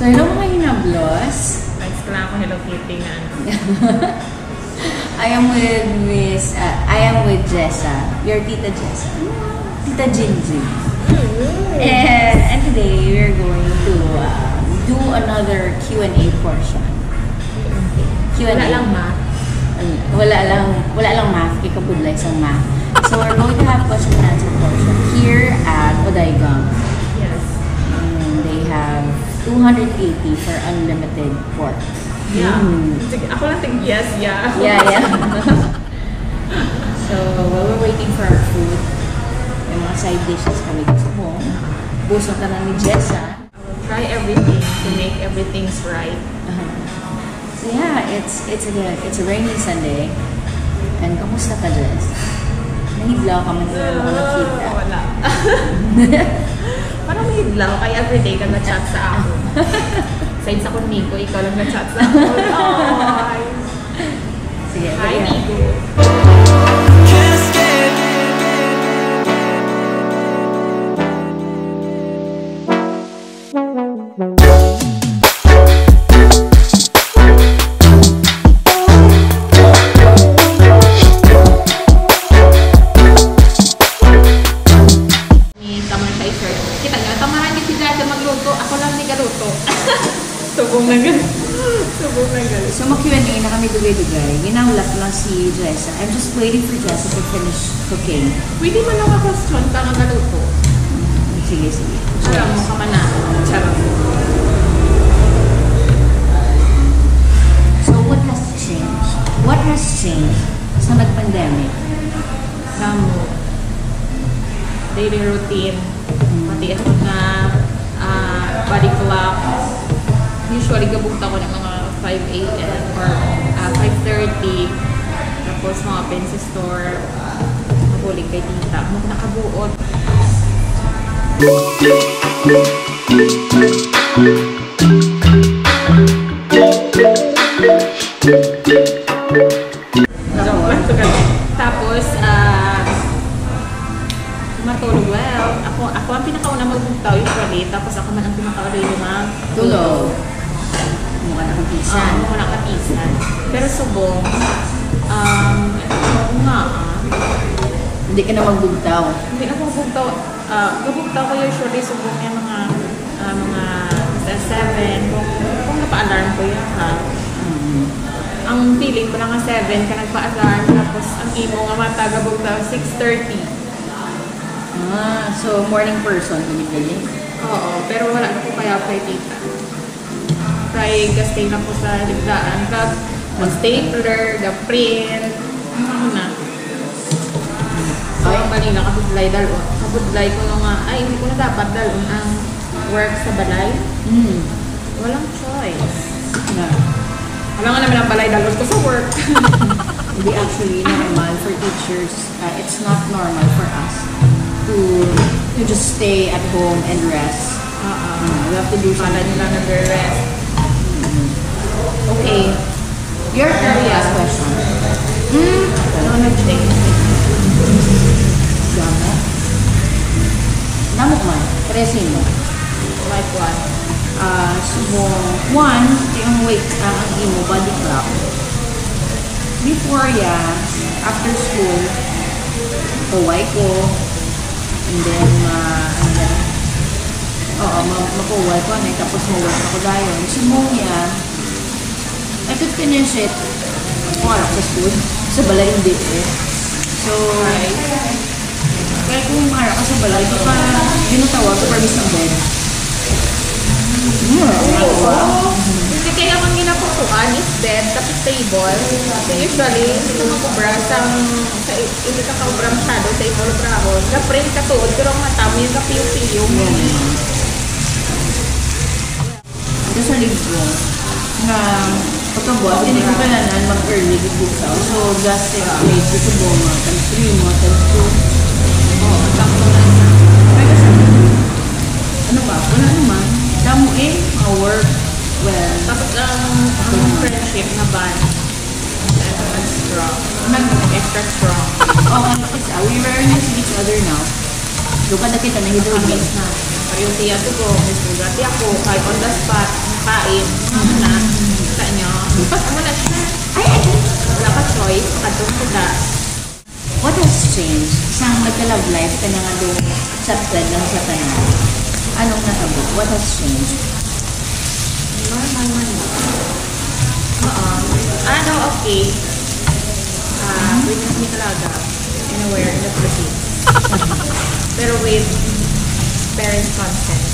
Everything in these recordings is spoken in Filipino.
So, hello mga hinablos. Thanks ko lang ako Hello Kitty na ano. I am with Miss, uh, I am with Jessa, your Tita Jessa. Tita Jinji. And, and today, we're going to uh, do another Q&A portion. Q&A. Wala lang ma. Al- Wala lang, wala lang math, kay kabudlay sa math. So, we're going to have question and answer portion here at Odaigam. Yes. And they have 280 for unlimited pork. Yeah. Mm. Ako lang ting yes, yeah. Yeah, yeah. so, while we're waiting for our food, may mga side dishes kami gusto mo. Busog ka na ni Jessa. Try everything to make everything's right. Uh-huh. So yeah, it's it's a it's a rainy Sunday. And kamusta ka, Jess? Nahidlaw ka man sa mga nakita. Oh, wala. Parang may hidlaw, kaya everyday ka na-chat sa ako. Aside sa kung Nico, ikaw lang na-chat sa ako. Hi! Sige, Hi. Nico. Sa shirt. Kita nyo, tamahan niyo si Dada magluto. Ako lang ni galuto. Subong na gal. Subong na gal. So, mag-Q&A na kami dugay-dugay. Ginawlat lang si Jessa. I'm just waiting for Jessa to finish cooking. Pwede mo lang question ka nga galuto. Sige, sige. Alam mo ka man na. Charot. So, what has changed? What has changed sa nag-pandemic? Kamo. Daily routine. Usually, gabugta ko ng mga 5 a.m. or ah, 5.30. Tapos mga pensi store. Mabulig kay tita. Mag nakabuot. Tapos, Ako, ang pinakauna magbugtaw usually. Tapos ako man ang pinakauna yung mga Tulog. Mukha na kang Ah, pisan. uh, wala kapisan. Pero subong, um, oo nga ah. Hindi ka na magbugtaw. Hindi ako magbugtaw. Ah, gabugtaw ko usually subong yung mga ah, mga sa 7. Kung, kung napa-alarm ko yun ha. Mm. Ang feeling ko na nga 7 ka nagpa-alarm. Tapos ang imo nga mata gabugtaw 6.30. Ah, so morning person, tumigil Oo, pero wala na ko kaya kay tita. Kay gastay na ko sa ligdaan. Kag mag-stapler, the-print, ano na. So, ang bali na kabudlay dalon. Kabudlay ko nung nga, ay, hindi ko na dapat dalon ang work sa balay. Mm. Walang choice. Yeah. Alam nga naman ang balay dalon ko sa work. Hindi actually normal for teachers. Uh, it's not normal for us to to just stay at home and rest. Oo. Uh, we have to do something. nila nag-rest. Okay. Your to ask question. Hmm, ano nag-change? Damo. Damo man. Presin mo. Like what? Ah, sumo. One, yung weight, ang imo, body clock. Before ya, after school, kaway ko. And then, uh, ano yan? Oo, ma- makuway ko. Ano, tapos mawag ako dayon. Sumo ya, I could finish it. Kung anak sa school. Sa balay, hindi eh. So, kaya kung anak ka sa balay, di pa, yun ang tawag, ng bed. Hmm, Oo. Hindi kaya ang ginapukuan is bed, tapos table. Kasi usually, hindi ka makubra sa, sa hindi ka kaubra masyado sa ibang trabaho. Na-print ka tuod, pero ang mata mo yung kapiyo-piyo mo. Ito sa libro, nga pagkabuhat, hindi ko kailangan mag-early gugsaw. So, just take place dito mo, mga times 3 mo, times 2. Oo, tapos na. Kaya kasi, ano ba, wala naman. Damo eh, mga work, well, Tapos ang friendship na bond. Eto, strong. Nag- Extra strong. Okay, kasi uh, we rarely see each other now. Doon ka na kita na na. Pero yung tiya ko, may sugati ako, kahit on the spot, kain, na, sa inyo. Amo na siya. Ay, Wala ka choice, katong kita. What has changed? Isang nagka-love life ka na nga doon accepted lang sa tanan. Anong natabo? What has changed? Normal man. Oo. Ano, okay. Ah, witness me talaga. Anywhere in the Philippines. Pero with parents' consent.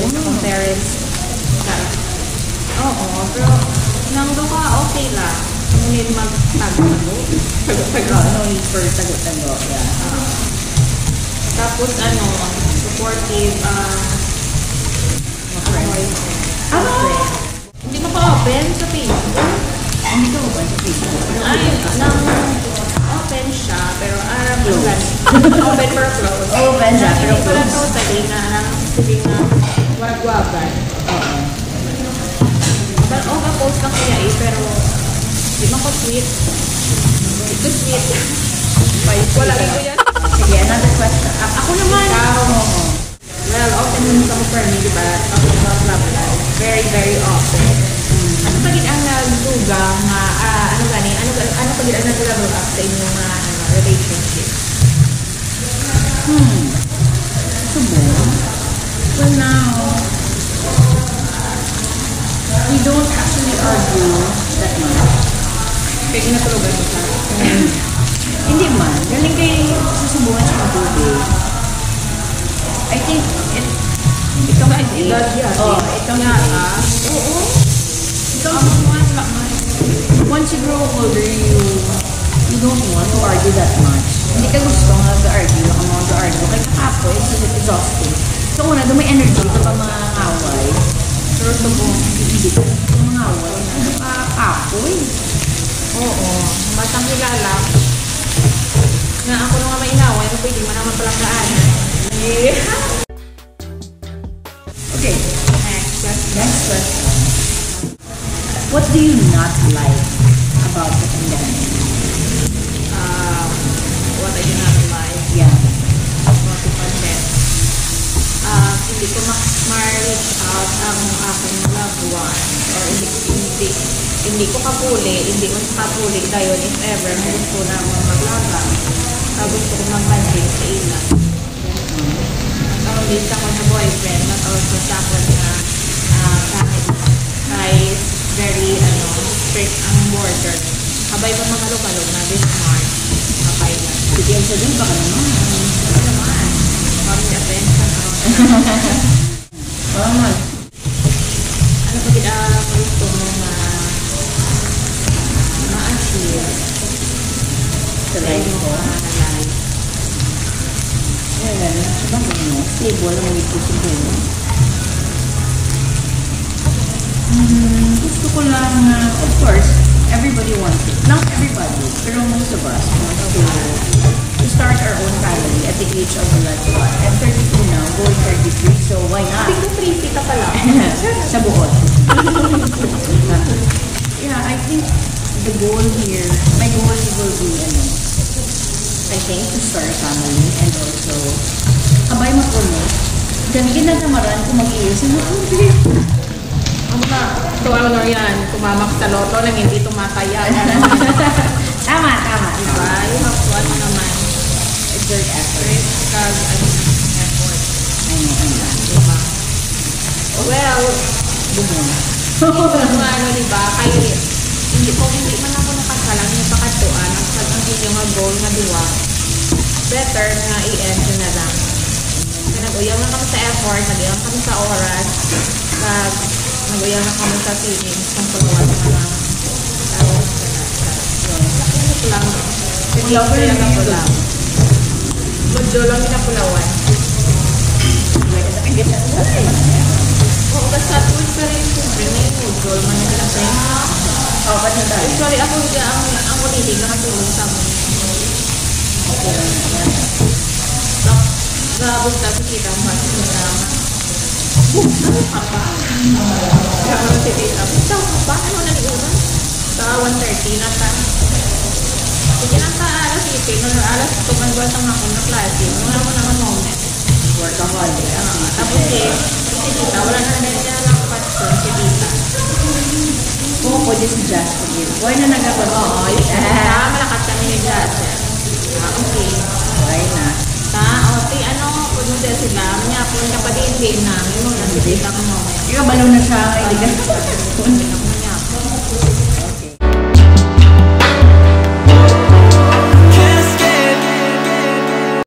With akong parents. Sarap. Oo, pero nang ka, okay lang. Ngunit mag-tago-tago. Tago-tago. No, need for tago-tago. Yeah. Tapos ano, supportive, ah, boyfriend. Ah! Friend. Hindi mo pa-open sa Facebook. Hindi ka ba sa Facebook? Ay, nang open siya, pero aram ko lang. Open pero close. Open siya, pero Hindi ko close. totally na nang sabi nga waragwagan. Oo. But oh, ka-post na kaya eh, pero di man ko sweet. Ito sweet. Wala rin ko yan. Sige, another question. Ako naman. Ikaw. Oo. Well, open din sa for me, di ba? About love life. Very, very open. Ano pa ang nagduga nga, ah, ano gani, ano, ano pa ang up sa inyong mga ano, relationship? Hmm. Subo. Well, now, we don't actually argue that much. Kaya ginatulugan mo siya. Hindi man. Galing kay susubukan siya mag-tubig. I think it Ito ba, edad yan? Oh, ito nga. ah. Oo. Mga laman. once you grow older, you you don't want to argue that much. Hindi ka gusto nga mag-argue, mga mag-argue. Kaya kapo, it's bit exhausting. So, una, doon may energy ka pa mga away. Pero ito po, hindi ka mga away. Ano ka, kapo eh. Oo. Batang kilala. Na ako nung nga may inaway, na pwede mo naman palang. Yeah. Okay, Next question. next question. What do you not like about the pandemic? Yeah. about the pandemic. Um, hindi ko ma- ma-reach out ang aking loved one. Or hindi, hindi, hindi ko kapuli, hindi ko kapuli dayon if ever gusto na mo maglaga. Uh, gusto ko mag-banding sa ilan. Not only sa ako na boyfriend, not also sa ako na uh, family. Kay very ano, strict ang border. Kabay pa mga lukalog na this March. Kabay lang. Sige, sa dun, baka naman. Ano naman? Family attention. nga. Ano pa kita gusto mo na ma-achieve Sa sa life ko. mga life? Well, sabang ano, stable ang week ko siguro. Mm, gusto ko lang na, of course, everybody wants it. Not everybody, pero most of us want to, to start our own family at the age of like what? I'm 32 now, going 33, so why not? Hindi ko pretty ka pala. sa buod. yeah, I think the goal here, my goal will be, ano, I think, to start a family and also, kabay mo po mo, dami ginagamaran kung mag-iis, ano ko, Ang mga tuwa na yan, kumamak sa loto nang hindi tumataya. Tama, tama. diba? You have to ano naman. Exert effort. Kag ano, effort. I know. Diba? Well, Bumong. Kung ano, di ba, kay hindi ko hindi man ako nakasalang yung pakatuan ang pag ang inyong nga goal nga diwa better nga i-end yun na lang kaya nag-uyaw na kami sa effort nag-uyaw kami sa oras pag nag-uyaw na kami sa feelings kung pagawa sa mga tawag Lakit lang Wala ko rin lang yun. lang Budyo lang pinapulawan Oo, kasi sa tuwing pa rin siyempre may budyo man na pinapulawan Oh, ba't na tayo? Actually, ako hindi ang ang ulitin nakatulong sa amin. Gabos na kita ang sa drama. Ano ka ba? Si Tita. Ikaw ka ba? Ano na niyo? 1.30 na ta. Sige lang ta, alas 7, no, alas 2 man buwan ako na klase. Muna mo naman moment. Workaholic. Ah, tapos eh, si Tita, wala na rin niya lang question si. Kung ako din si din. Huwag na nagkakot. Oo,